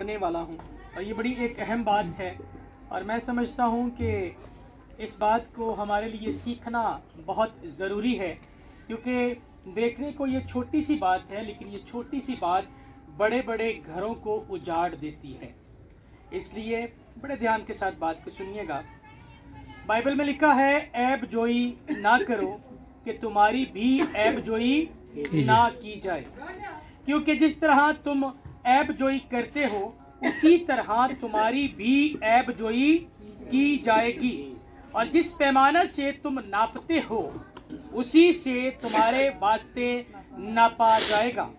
करने वाला हूँ। और ये बड़ी एक अहम बात है। और मैं समझता हूँ कि इस बात को हमारे लिए सीखना बहुत ज़रूरी है क्योंकि देखने को ये छोटी सी बात है लेकिन ये छोटी सी बात बड़े बड़े घरों को उजाड़ देती है। इसलिए बड़े ध्यान के साथ बात को सुनिएगा। बाइबल में लिखा है ऐब जोई ना करो कि तुम्हारी भी ऐब जोई ना की जाए। क्योंकि जिस तरह तुम ऐब जोई करते हो, उसी तरह तुम्हारी भी ऐब जोई की जाएगी। और जिस पैमाना से तुम नापते हो, उसी से तुम्हारे वास्ते नापा जाएगा।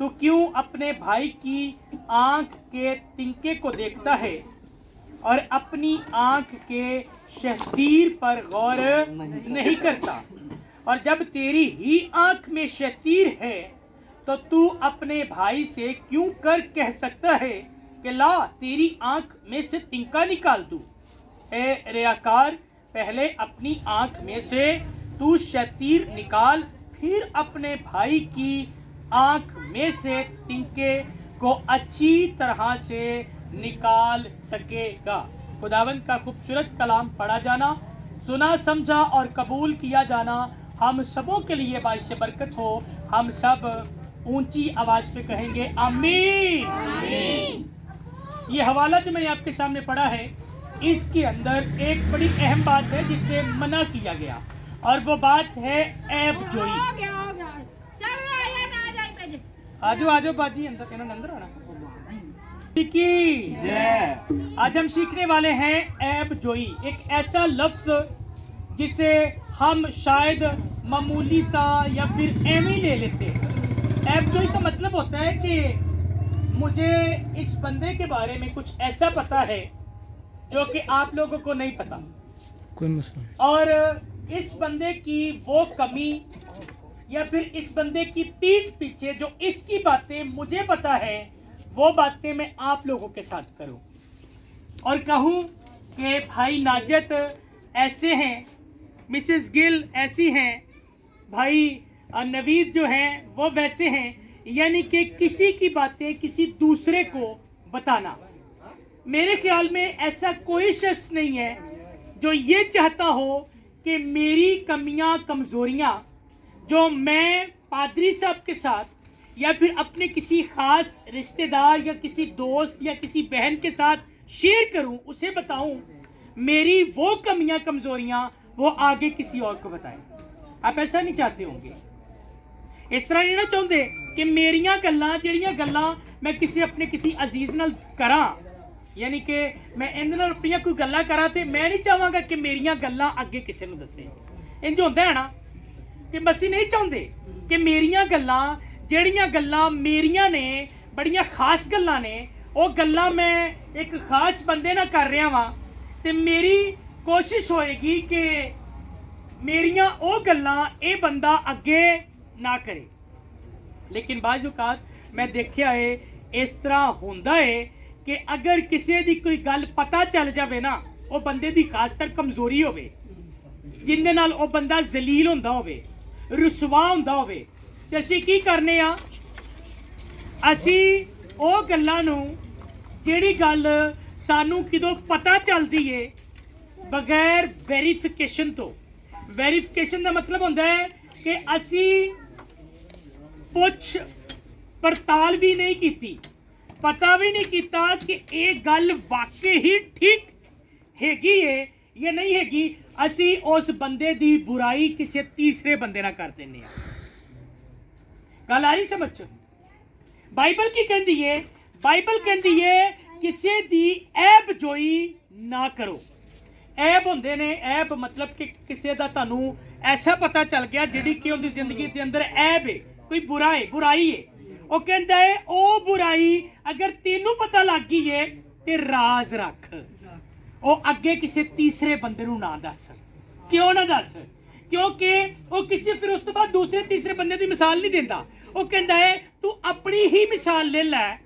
तो क्यों अपने भाई की आँख के तिनके को देखता है, और अपनी आँख के शतीर पर गौर नहीं करता? और जब तेरी ही आँख में शतीर है तो तू अपने भाई से क्यों कर कह सकता है कि ला, तेरी आँख में से तिनका निकाल दू? ए रियाकार पहले अपनी आँख में से तू शतीर निकाल, फिर अपने भाई की आँख में से तिनके को अच्छी तरह से निकाल सकेगा। खुदावंत का खूबसूरत कलाम पढ़ा जाना, सुना, समझा और कबूल किया जाना, हम सबों के लिए बाइश बरकत हो, हम सब ऊँची आवाज़ पे कहेंगे आमीन। ये हवाला जो मैंने आपके सामने पढ़ा है इसके अंदर एक बड़ी अहम बात है जिससे मना किया गया। और वो बात है ऐब जोई। आजो आजो बाजी अंदर कहना अंदर आना की आज हम सीखने वाले हैं ऐब जोई। एक ऐसा लफ्ज जिसे हम शायद मामूली सा या फिर एम ही ले लेते हैं। ऐब जोई का मतलब होता है कि मुझे इस बंदे के बारे में कुछ ऐसा पता है जो कि आप लोगों को नहीं पता। कोई मसला नहीं। और इस बंदे की वो कमी या फिर इस बंदे की पीठ पीछे जो इसकी बातें मुझे पता है वो बातें मैं आप लोगों के साथ करूँ। और कहूँ कि भाई नाजत ऐसे हैं मिसेस गिल ऐसी हैं भाई नवीद जो हैं, वो वैसे हैं, यानी कि किसी की बातें किसी दूसरे को बताना। मेरे ख्याल में ऐसा कोई शख्स नहीं है जो ये चाहता हो कि मेरी कमियाँ, कमजोरियाँ, जो मैं पादरी साहब के साथ या फिर अपने किसी खास रिश्तेदार या किसी दोस्त या किसी बहन के साथ शेयर करूँ, उसे बताऊँ, मेरी वो कमियाँ, कमजोरियाँ वो आगे किसी और को बताएँ। आप ऐसा नहीं चाहते होंगे। ਇਸ ਤਰ੍ਹਾਂ ਨਹੀਂ ਨਾ ਚਾਹੁੰਦੇ ਕਿ ਮੇਰੀਆਂ ਗੱਲਾਂ, ਜਿਹੜੀਆਂ ਗੱਲਾਂ ਮੈਂ ਕਿਸੇ ਆਪਣੇ ਕਿਸੇ ਅਜ਼ੀਜ਼ ਨਾਲ ਕਰਾਂ, ਯਾਨੀ ਕਿ ਮੈਂ ਇਹਦੇ ਨਾਲ ਆਪਣੀਆਂ ਕੋਈ ਗੱਲਾਂ ਕਰਾਂ ਤੇ ਮੈਂ ਨਹੀਂ ਚਾਹਾਂਗਾ ਕਿ ਮੇਰੀਆਂ ਗੱਲਾਂ ਅੱਗੇ ਕਿਸੇ ਨੂੰ ਦੱਸੇ। ਇੰਜ ਹੁੰਦਾ ਹੈ ਨਾ ਕਿ ਅਸੀਂ ਨਹੀਂ ਚਾਹੁੰਦੇ ਕਿ ਮੇਰੀਆਂ ਗੱਲਾਂ, ਜਿਹੜੀਆਂ ਗੱਲਾਂ ਮੇਰੀਆਂ ਨੇ, ਬੜੀਆਂ ਖਾਸ ਗੱਲਾਂ ਨੇ, ਉਹ ਗੱਲਾਂ ਮੈਂ ਇੱਕ ਖਾਸ ਬੰਦੇ ਨਾਲ ਕਰ ਰਿਹਾ ਵਾਂ ਤੇ ਮੇਰੀ ਕੋਸ਼ਿਸ਼ ਹੋਏਗੀ ਕਿ ਮੇਰੀਆਂ ਉਹ ਗੱਲਾਂ, ਇਹ ਬੰਦਾ ਅੱਗੇ ਨਾ ਕਰੇ। ਲੇਕਿਨ ਬਾਜ਼ ਔਕਾਤ ਮੈਂ ਦੇਖਿਆ ਹੈ ਇਸ ਤਰ੍ਹਾਂ ਹੁੰਦਾ ਹੈ ਕਿ ਅਗਰ ਕਿਸੇ ਦੀ ਕੋਈ ਗੱਲ ਪਤਾ ਚੱਲ ਜਾਵੇ ਨਾ, ਉਹ ਬੰਦੇ ਦੀ ਖਾਸਤਰ ਕਮਜ਼ੋਰੀ ਹੋਵੇ। ਜਿੰਦੇ ਨਾਲ ਉਹ ਬੰਦਾ ਜ਼ਲੀਲ ਹੁੰਦਾ ਹੋਵੇ, ਰਸਵਾ ਹੁੰਦਾ ਹੋਵੇ। ਤੇ ਅਸੀਂ ਕੀ ਕਰਨੇ ਆ? ਅਸੀਂ ਉਹ ਗੱਲਾਂ ਨੂੰ, ਜਿਹੜੀ ਗੱਲ ਸਾਨੂੰ ਕਿਦੋਂ ਪਤਾ ਚੱਲਦੀ ਏ, ਬਗੈਰ ਵੈਰੀਫਿਕੇਸ਼ਨ ਤੋਂ। ਵੈਰੀਫਿਕੇਸ਼ਨ ਦਾ ਮਤਲਬ ਹੁੰਦਾ ਹੈ ਕਿ ਅਸੀਂ ਪੁੱਛ ਪੜਤਾਲ ਵੀ ਨਹੀਂ ਕੀਤੀ। ਪਤਾ ਵੀ ਨਹੀਂ ਕੀਤਾ ਕਿ ਇਹ ਗੱਲ ਵਾਕਈ ਹੀ ਠੀਕ ਹੈਗੀ ਏ ਜਾਂ ਨਹੀਂ ਹੈਗੀ। ਅਸੀਂ ਉਸ ਬੰਦੇ ਦੀ ਬੁਰਾਈ ਕਿਸੇ ਤੀਸਰੇ ਬੰਦੇ ਨਾਲ ਕਰ ਦਿੰਨੇ ਆ ਗੱਲ ਆ ਰਹੀ ਸਮਝ ਬਾਈਬਲ ਕੀ ਕਹਿੰਦੀ ਏ? ਬਾਈਬਲ ਕਹਿੰਦੀ ਏ, ਕਿਸੇ ਦੀ ਐਬ ਜੋਈ ਨਾ ਕਰੋ। ਐਬ ਹੁੰਦੇ ਨੇ, ਐਬ ਮਤਲਬ ਕਿ ਕਿਸੇ ਦਾ ਤੁਹਾਨੂੰ ਐਸਾ ਪਤਾ ਚੱਲ ਗਿਆ ਜਿਹੜੀ ਕਿ ਉਹਦੀ ਜ਼ਿੰਦਗੀ ਦੇ ਅੰਦਰ ਐਬ ਏ। ਕੋਈ ਬੁਰਾ ਹੈ ਬੁਰਾਈ ਹੈ ਉਹ ਕਹਿੰਦਾ ਹੈ ਉਹ ਬੁਰਾਈ ਅਗਰ ਤੈਨੂੰ ਪਤਾ ਲੱਗ ਗਈ ਏ, ਤੇ ਰਾਜ਼ ਰੱਖ। ਉਹ ਅੱਗੇ ਕਿਸੇ ਤੀਸਰੇ ਬੰਦੇ ਨੂੰ ਨਾ ਦੱਸ। ਕਿਉਂ ਨਾ ਦੱਸ? ਕਿਉਂਕਿ ਉਹ ਕਿਸੇ, ਫਿਰ ਉਸ ਤੋਂ ਬਾਅਦ ਦੂਸਰੇ, ਤੀਸਰੇ ਬੰਦੇ ਦੀ ਮਿਸਾਲ ਨਹੀਂ ਦਿੰਦਾ। ਉਹ ਕਹਿੰਦਾ ਹੈ ਤੂੰ ਆਪਣੀ ਹੀ ਮਿਸਾਲ ਲੈ ਲੈ।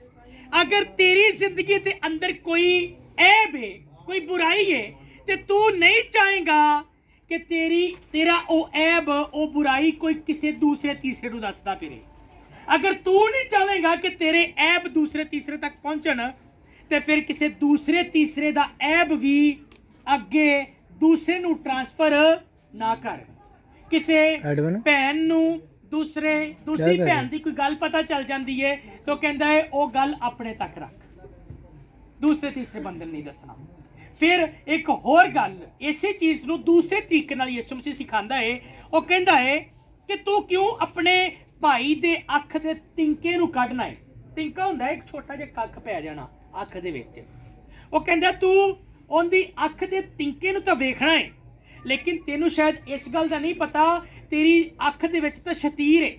ਅਗਰ ਤੇਰੀ ਜ਼ਿੰਦਗੀ ਦੇ ਅੰਦਰ ਕੋਈ ਐਬ ਹੈ ਕੋਈ ਬੁਰਾਈ ਹੈ ਤੇ ਤੂੰ ਨਹੀਂ ਚਾਹੇਗਾ ਕਿ ਤੇਰੀ ਤੇਰਾ ਉਹ ਐਬ ਉਹ ਬੁਰਾਈ ਕੋਈ ਕਿਸੇ ਦੂਸਰੇ ਤੀਸਰੇ ਨੂੰ ਦੱਸਦਾ ਫਿਰੇ। ਅਗਰ ਤੂੰ ਨਹੀਂ ਚਾਹੇਗਾ ਕਿ ਤੇਰੇ ਐਬ ਦੂਸਰੇ ਤੀਸਰੇ ਤੱਕ ਪਹੁੰਚਣ ਤੇ ਫਿਰ ਕਿਸੇ ਦੂਸਰੇ ਤੀਸਰੇ ਦਾ ਐਬ ਵੀ ਅੱਗੇ ਦੂਸਰੇ ਨੂੰ ਟਰਾਂਸਫਰ ਨਾ ਕਰ। ਕਿਸੇ ਭੈਣ ਨੂੰ ਦੂਸਰੇ ਦੂਸਰੀ ਭੈਣ ਦੀ ਕੋਈ ਗੱਲ ਪਤਾ ਚੱਲ ਜਾਂਦੀ ਏ ਤਾਂ ਕਹਿੰਦਾ ਹੈ ਉਹ ਗੱਲ ਆਪਣੇ ਤੱਕ ਰੱਖ। ਦੂਸਰੇ ਤੀਸਰੇ ਬੰਦੇ ਨੂੰ ਨਹੀਂ ਦੱਸਣਾ। ਫਿਰ ਇੱਕ ਹੋਰ ਗੱਲ ਇਸੇ ਚੀਜ਼ ਨੂੰ ਦੂਸਰੇ ਤਰੀਕੇ ਨਾਲ ਯਿਸੂ ਮਸੀਹ ਸਿਖਾਉਂਦਾ ਏ ਉਹ ਕਹਿੰਦਾ ਏ ਕਿ ਤੂੰ ਕਿਉਂ ਆਪਣੇ ਭਾਈ ਦੇ ਅੱਖ ਦੇ ਤਿੰਕੇ ਨੂੰ ਕੱਢਣਾ ਏ? ਤਿੰਕਾ ਹੁੰਦਾ ਹੈ ਇੱਕ ਛੋਟਾ ਜਿਹਾ ਕੱਖ ਪੈ ਜਾਣਾ ਅੱਖ ਦੇ ਵਿੱਚ। ਉਹ ਕਹਿੰਦਾ ਤੂੰ ਉਹਦੀ ਅੱਖ ਦੇ ਤਿੰਕੇ ਨੂੰ ਤਾਂ ਵੇਖਣਾ ਏ ਲੇਕਿਨ ਤੈਨੂੰ ਸ਼ਾਇਦ ਇਸ ਗੱਲ ਦਾ ਨਹੀਂ ਪਤਾ ਤੇਰੀ ਅੱਖ ਦੇ ਵਿੱਚ ਤਾਂ ਸ਼ਤੀਰ ਏ।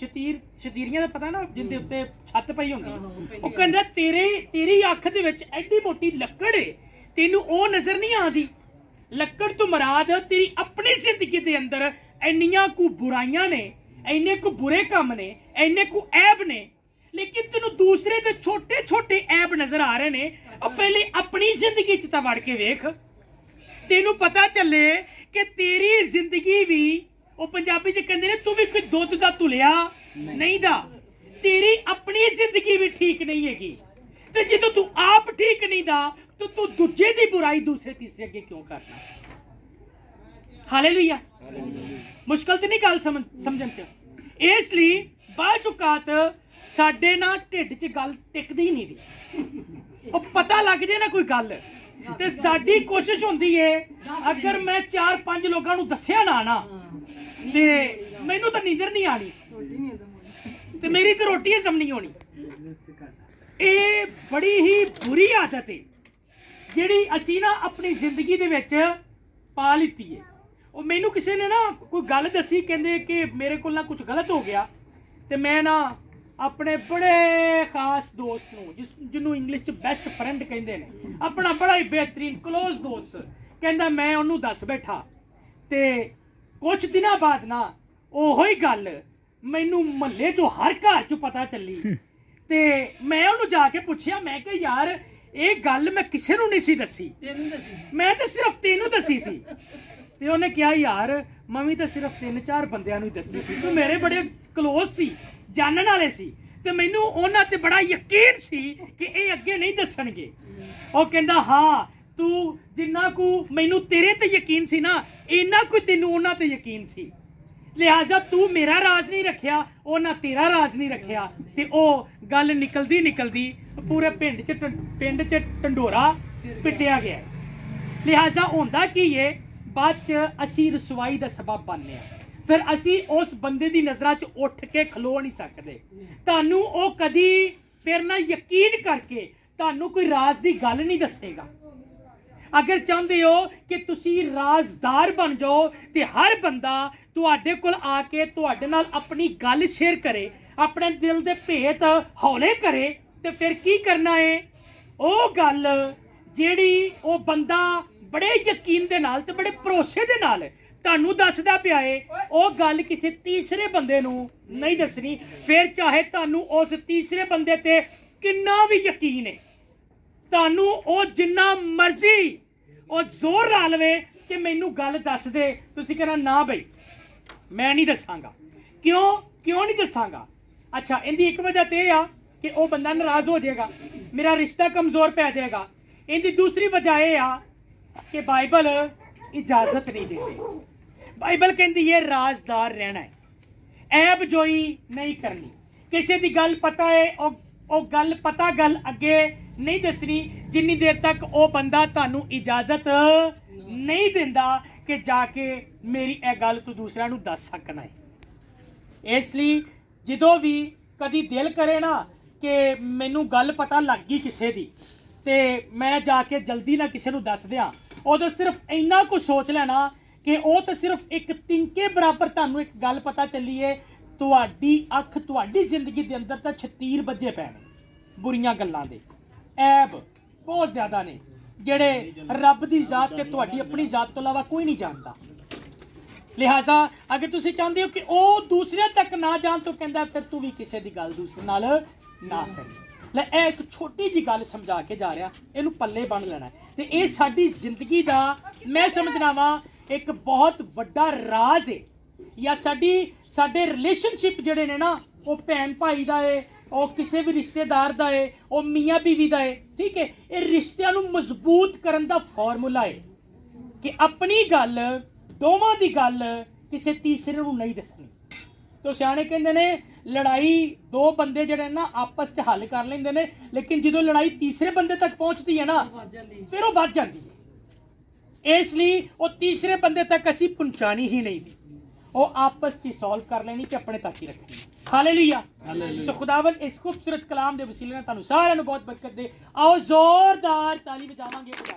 ਸ਼ਤੀਰ ਸ਼ਤੀਰੀਆਂ ਦਾ ਪਤਾ ਨਾ ਜਿੰਦੇ ਉੱਤੇ ਛੱਤ ਪਈ ਹੁੰਦੀ। ਉਹ ਕਹਿੰਦਾ ਤੇਰੇ ਤੇਰੀ ਅੱਖ ਦੇ ਵਿੱਚ ਐਡੀ ਮੋਟੀ ਲੱਕੜ ਏ ਤੈਨੂੰ ਉਹ ਨਜ਼ਰ ਨਹੀਂ ਆਉਂਦੀ? ਲੱਕੜ ਤੋਂ ਮਰਾਦ ਤੇਰੀ ਆਪਣੀ ਜ਼ਿੰਦਗੀ ਦੇ ਅੰਦਰ ਇੰਨੀਆਂ ਕੁ ਬੁਰਾਈਆਂ ਨੇ ਇੰਨੇ ਕੁ ਬੁਰੇ ਕੰਮ ਨੇ ਇੰਨੇ ਕੁ ਐਬ ਨੇ। ਲੇਕਿਨ ਤੈਨੂੰ ਦੂਸਰੇ ਦੇ ਛੋਟੇ ਛੋਟੇ ਐਬ ਨਜ਼ਰ ਆ ਰਹੇ ਨੇ ਉਹ ਪਹਿਲੇ ਆਪਣੀ ਜ਼ਿੰਦਗੀ 'ਚ ਤਾਂ ਵੜ ਕੇ ਵੇਖ। ਤੈਨੂੰ ਪਤਾ ਚੱਲੇ ਕਿ ਤੇਰੀ ਜ਼ਿੰਦਗੀ ਵੀ ਉਹ ਪੰਜਾਬੀ 'ਚ ਕਹਿੰਦੇ ਨੇ ਤੂੰ ਵੀ ਕੋਈ ਦੁੱਧ ਦਾ ਤੁਲਿਆ ਨਹੀਂ ਦਾ। ਤੇਰੀ ਆਪਣੀ ਜ਼ਿੰਦਗੀ ਵੀ ਠੀਕ ਨਹੀਂ ਹੈਗੀ। ਤੇ ਜਦੋਂ ਤੂੰ ਆਪ ਠੀਕ ਨਹੀਂ ਦਾ, ਤਾਂ ਤੂੰ ਦੂਜੇ ਦੀ ਬੁਰਾਈ ਦੂਸਰੇ ਤੀਸਰੇ ਅੱਗੇ ਕਿਉਂ ਕਰਨਾ? ਹਾਲੇਲੂਇਆ ਮੁਸ਼ਕਲ ਤੇ ਨਹੀਂ ਗੱਲ ਸਮਝ, ਸਮਝਣ ਚ? ਇਸ ਲਈ ਬਾਜ਼ੁਕਾਤ ਸਾਡੇ ਨਾਲ ਢਿੱਡ 'ਚ ਗੱਲ ਟਿਕਦੀ ਨਹੀਂ ਦੀ। ਉਹ ਪਤਾ ਲੱਗ ਜੇ ਨਾ ਕੋਈ ਗੱਲ। ਤੇ ਸਾਡੀ ਕੋਸ਼ਿਸ਼ ਹੁੰਦੀ ਏ, ਅਗਰ ਮੈਂ 4-5 ਲੋਕਾਂ ਨੂੰ ਦੱਸਿਆ ਨਾ ਨਾ, ਤੇ ਮੈਨੂੰ ਤਾਂ ਨੀਂਦਰ ਨਹੀਂ ਆਣੀ ਤੇ ਮੇਰੀ ਤਾਂ ਰੋਟੀ ਹੀ ਸਮਣੀ ਹੋਣੀ। ਇਹ ਬੜੀ ਹੀ ਬੁਰੀ ਆਦਤ ਹੈ ਜਿਹੜੀ ਅਸੀਂ ਨਾ ਆਪਣੀ ਜ਼ਿੰਦਗੀ ਦੇ ਵਿੱਚ ਪਾ ਲਿੱਤੀ ਹੈ ਉਹ ਮੈਨੂੰ ਕਿਸੇ ਨੇ ਨਾ ਕੋਈ ਗੱਲ ਦੱਸੀ, ਕਹਿੰਦੇ ਕਿ ਮੇਰੇ ਕੋਲ ਨਾ ਕੁਝ ਗਲਤ ਹੋ ਗਿਆ, ਤੇ ਮੈਂ ਨਾ ਆਪਣੇ ਬੜੇ ਖਾਸ ਦੋਸਤ ਨੂੰ, ਜਿਸ ਜਿਹਨੂੰ ਇੰਗਲਿਸ਼ ਚ ਬੈਸਟ ਫਰੈਂਡ ਕਹਿੰਦੇ ਨੇ, ਆਪਣਾ ਬੜਾ ਹੀ ਬਿਹਤਰੀਨ ক্লোਜ਼ ਦੋਸਤ, ਕਹਿੰਦਾ ਮੈਂ ਉਹਨੂੰ ਦੱਸ ਬੈਠਾ। ਤੇ ਕੁਝ ਦਿਨਾਂ ਬਾਅਦ ਨਾ ਉਹੋ ਹੀ ਗੱਲ ਮੈਨੂੰ ਮਹੱਲੇ ਚੋਂ ਹਰ ਘਰ ਚੋਂ ਪਤਾ ਚੱਲੀ ਤੇ ਮੈਂ ਉਹਨੂੰ ਜਾ ਕੇ ਪੁੱਛਿਆ ਮੈਂ ਕਿ ਯਾਰ ਇਹ ਗੱਲ ਮੈਂ ਕਿਸੇ ਨੂੰ ਨਹੀਂ ਸੀ ਦੱਸੀ। ਤੈਨੂੰ ਦੱਸੀ ਮੈਂ ਤਾਂ ਸਿਰਫ ਤੈਨੂੰ ਦੱਸੀ ਸੀ। ਤੇ ਉਹਨੇ ਕਿਹਾ ਯਾਰ ਮੰਮੀ ਤਾਂ ਸਿਰਫ ਤਿੰਨ ਚਾਰ ਬੰਦਿਆਂ ਨੂੰ ਦੱਸੀ ਸੀ। ਤੂੰ ਮੇਰੇ ਬੜੇ ক্লোਜ਼ ਸੀ ਜਾਣਨ ਵਾਲੇ ਸੀ। ਤੇ ਮੈਨੂੰ ਉਹਨਾਂ ਤੇ ਬੜਾ ਯਕੀਨ ਸੀ ਕਿ ਇਹ ਅੱਗੇ ਨਹੀਂ ਦੱਸਣਗੇ। ਉਹ ਕਹਿੰਦਾ ਹਾਂ ਤੂੰ ਜਿੰਨਾ ਕੁ ਮੈਨੂੰ ਤੇਰੇ ਤੇ ਯਕੀਨ ਸੀ ਨਾ ਇੰਨਾ ਕੁ ਤੈਨੂੰ ਉਹਨਾਂ ਤੇ ਯਕੀਨ ਸੀ। ਲਿਹਾਜ਼ਾ ਤੂੰ ਮੇਰਾ ਰਾਜ਼ ਨਹੀਂ ਰੱਖਿਆ ਉਹਨਾਂ ਤੇਰਾ ਰਾਜ਼ ਨਹੀਂ ਰੱਖਿਆ। ਤੇ ਉਹ ਗੱਲ ਨਿਕਲਦੀ ਨਿਕਲਦੀ ਪੂਰੇ ਪਿੰਡ ਚ ਪਿੰਡ ਚ ਟੰਡੋਰਾ ਪਿੱਟਿਆ ਗਿਆ। ਲਿਹਾਜ਼ਾ ਹੁੰਦਾ ਕੀ ਏ? ਬਾਅਦ ਚ ਅਸੀਂ ਰਸਵਾਈ ਦਾ ਸਬਬ ਬਣਨੇ ਆ ਫਿਰ ਅਸੀਂ ਉਸ ਬੰਦੇ ਦੀ ਨਜ਼ਰਾਂ 'ਚ ਉੱਠ ਕੇ ਖਲੋ ਨਹੀਂ ਸਕਦੇ। ਤੁਹਾਨੂੰ ਉਹ ਕਦੀ ਫਿਰ ਨਾ ਯਕੀਨ ਕਰਕੇ ਤੁਹਾਨੂੰ ਕੋਈ ਰਾਜ਼ ਦੀ ਗੱਲ ਨਹੀਂ ਦੱਸੇਗਾ। ਅਗਰ ਚਾਹੁੰਦੇ ਹੋ ਕਿ ਤੁਸੀਂ ਰਾਜ਼ਦਾਰ ਬਣ ਜਾਓ ਤੇ ਹਰ ਬੰਦਾ ਤੁਹਾਡੇ ਕੋਲ ਆ ਕੇ ਤੁਹਾਡੇ ਨਾਲ ਆਪਣੀ ਗੱਲ ਸ਼ੇਅਰ ਕਰੇ, ਆਪਣੇ ਦਿਲ ਦੇ ਭੇਤ ਹੌਲੇ ਕਰੇ ਤੇ ਫਿਰ ਕੀ ਕਰਨਾ ਹੈ ਉਹ ਗੱਲ ਜਿਹੜੀ ਉਹ ਬੰਦਾ ਬੜੇ ਯਕੀਨ ਦੇ ਨਾਲ ਤੇ ਬੜੇ ਭਰੋਸੇ ਦੇ ਨਾਲ ਤੁਹਾਨੂੰ ਦੱਸਦਾ ਪਿਆ ਏ, ਉਹ ਗੱਲ ਕਿਸੇ ਤੀਸਰੇ ਬੰਦੇ ਨੂੰ ਨਹੀਂ ਦੱਸਣੀ। ਫਿਰ ਚਾਹੇ ਤੁਹਾਨੂੰ ਉਸ ਤੀਸਰੇ ਬੰਦੇ ਤੇ ਕਿੰਨਾ ਵੀ ਯਕੀਨ ਏ, ਤੁਹਾਨੂੰ ਉਹ ਜਿੰਨਾ ਮਰਜ਼ੀ ਉਹ ਜ਼ੋਰ ਲਾ ਲਵੇ ਕਿ ਮੈਨੂੰ ਗੱਲ ਦੱਸ ਦੇ। ਤੁਸੀਂ ਕਹਿੰਦਾ ਨਾ ਬਈ। ਮੈਂ ਨਹੀਂ ਦੱਸਾਂਗਾ। ਕਿਉਂ? ਕਿਉਂ ਨਹੀਂ ਦੱਸਾਂਗਾ? ਅੱਛਾ, ਇਹਦੀ ਇੱਕ ਵਜ੍ਹਾ ਤੇ ਆ ਕਿ ਉਹ ਬੰਦਾ ਨਾਰਾਜ਼ ਹੋ ਜਾਏਗਾ, ਮੇਰਾ ਰਿਸ਼ਤਾ ਕਮਜ਼ੋਰ ਪੈ ਜਾਏਗਾ। ਇਹਦੀ ਦੂਸਰੀ ਵਜ੍ਹਾ ਇਹ ਆ ਕਿ ਬਾਈਬਲ ਇਜਾਜ਼ਤ ਨਹੀਂ ਦਿੰਦੀ। ਬਾਈਬਲ ਕਹਿੰਦੀ ਹੈ, ਰਾਜ਼ਦਾਰ ਰਹਿਣਾ ਹੈ। ਐਬ ਜੋਈ ਨਹੀਂ ਕਰਨੀ। ਕਿਸੇ ਦੀ ਗੱਲ ਪਤਾ ਹੈ ਉਹ ਉਹ ਗੱਲ ਪਤਾ ਗੱਲ ਅੱਗੇ ਨਹੀਂ ਦੱਸਣੀ। ਜਿੰਨੀ ਦੇਰ ਤੱਕ ਉਹ ਬੰਦਾ ਤੁਹਾਨੂੰ ਇਜਾਜ਼ਤ ਨਹੀਂ ਦਿੰਦਾ ਕਿ ਜਾ ਕੇ ਮੇਰੀ ਇਹ ਗੱਲ ਤੂੰ ਦੂਸਰਿਆਂ ਨੂੰ ਦੱਸ ਸਕਣਾ ਹੈ। ਇਸ ਲਈ ਜਦੋਂ ਵੀ ਕਦੀ ਦਿਲ ਕਰੇ ਨਾ ਕਿ ਮੈਨੂੰ ਗੱਲ ਪਤਾ ਲੱਗ ਗਈ ਕਿਸੇ ਦੀ ਤੇ ਮੈਂ ਜਾ ਕੇ ਜਲਦੀ ਨਾਲ ਕਿਸੇ ਨੂੰ ਦੱਸ ਦਿਆਂ, ਉਦੋਂ ਸਿਰਫ ਇੰਨਾ ਕੁ ਸੋਚ ਲੈਣਾ ਕਿ ਉਹ ਤਾਂ ਸਿਰਫ ਇੱਕ ਤਿੰਕੇ ਬਰਾਬਰ ਤੁਹਾਨੂੰ ਇੱਕ ਗੱਲ ਪਤਾ ਚੱਲੀ ਏ, ਤੁਹਾਡੀ ਅੱਖ ਤੁਹਾਡੀ ਜ਼ਿੰਦਗੀ ਦੇ ਅੰਦਰ ਤਾਂ ਛਤੀਰ ਵੱਜੇ ਪਏ ਬੁਰੀਆਂ ਗੱਲਾਂ ਦੇ। ਐਬ ਬਹੁਤ ਜ਼ਿਆਦਾ ਨੇ। ਜਿਹੜੇ ਰੱਬ ਦੀ ਜ਼ਾਤ ਤੇ ਤੁਹਾਡੀ ਆਪਣੀ ਜ਼ਾਤ ਤੋਂ ਇਲਾਵਾ ਕੋਈ ਨਹੀਂ ਜਾਣਦਾ। ਲਿਹਾਜ਼ਾ, ਅਗਰ ਤੁਸੀਂ ਚਾਹੁੰਦੇ ਹੋ ਕਿ ਉਹ ਦੂਸਰਿਆਂ ਤੱਕ ਨਾ ਜਾਣ ਤੋਂ ਕਹਿੰਦਾ, ਫਿਰ ਤੂੰ ਵੀ ਕਿਸੇ ਦੀ ਗੱਲ ਦੂਸਰੇ ਨਾਲ ਨਾ ਕਰ। ਲੈ, ਇਹ ਇੱਕ ਛੋਟੀ ਜੀ ਗੱਲ ਸਮਝਾ ਕੇ ਜਾ ਰਿਹਾ, ਇਹਨੂੰ ਪੱਲੇ ਬੰਨ ਲੈਣਾ ਹੈ। ਤੇ ਇਹ ਸਾਡੀ ਜ਼ਿੰਦਗੀ ਦਾ, ਮੈਂ ਸਮਝਣਾ ਵਾਂ, ਇੱਕ ਬਹੁਤ ਵੱਡਾ ਰਾਜ਼ ਹੈ ਜਾਂ ਸਾਡੀ, ਸਾਡੇ ਰਿਲੇਸ਼ਨਸ਼ਿਪ ਜਿਹੜੇ ਨੇ ਨਾ, ਉਹ ਭੈਣ ਭਾਈ ਦਾ ਏ ਉਹ ਕਿਸੇ ਵੀ ਰਿਸ਼ਤੇਦਾਰ ਦਾ ਏ, ਉਹ ਮੀਆਂ ਬੀਵੀ ਦਾ ਏ, ਠੀਕ ਹੈ ਇਹ ਰਿਸ਼ਤਿਆਂ ਨੂੰ ਮਜ਼ਬੂਤ ਕਰਨ ਦਾ ਫਾਰਮੂਲਾ ਏ ਕਿ ਆਪਣੀ ਗੱਲ, ਦੋਵਾਂ ਦੀ ਗੱਲ ਕਿਸੇ ਤੀਸਰੇ ਨੂੰ ਨਹੀਂ ਦੱਸਣੀ। ਤੋ ਸਿਆਣੇ ਕਹਿੰਦੇ ਨੇ, ਲੜਾਈ ਦੋ ਬੰਦੇ ਜਿਹੜੇ ਨਾ ਆਪਸ 'ਚ ਹੱਲ ਕਰ ਲੈਂਦੇ ਨੇ, ਲੇਕਿਨ ਜਦੋਂ ਲੜਾਈ ਤੀਸਰੇ ਬੰਦੇ ਤੱਕ ਪਹੁੰਚਦੀ ਹੈ ਨਾ, ਫਿਰ ਉਹ ਵੱਧ ਜਾਂਦੀ ਹੈ। ਇਸ ਲਈ ਉਹ ਤੀਸਰੇ ਬੰਦੇ ਤੱਕ ਅਸੀਂ ਪਹੁੰਚਾਣੀ ਹੀ ਨਹੀਂ। ਉਹ ਆਪਸ 'ਚ ਸੋਲਵ ਕਰ ਲੈਣੀ ਤੇ ਆਪਣੇ ਤੱਕ ਹੀ ਰੱਖਣੀ। ਹਾਲੇਲੂਇਆ ਸੋ ਖੁਦਾਵੰਦ ਇਸ ਖੂਬਸੂਰਤ ਕਲਾਮ ਦੇ ਵਸੀਲੇ ਨਾਲ ਤੁਹਾਨੂੰ ਸਾਰਿਆਂ ਨੂੰ ਬਹੁਤ ਬਰਕਤ ਦੇ ਆਓ ਜ਼ੋਰਦਾਰ ਤਾਲੀ ਵਜਾਵਾਂਗੇ ਖੁਦਾ।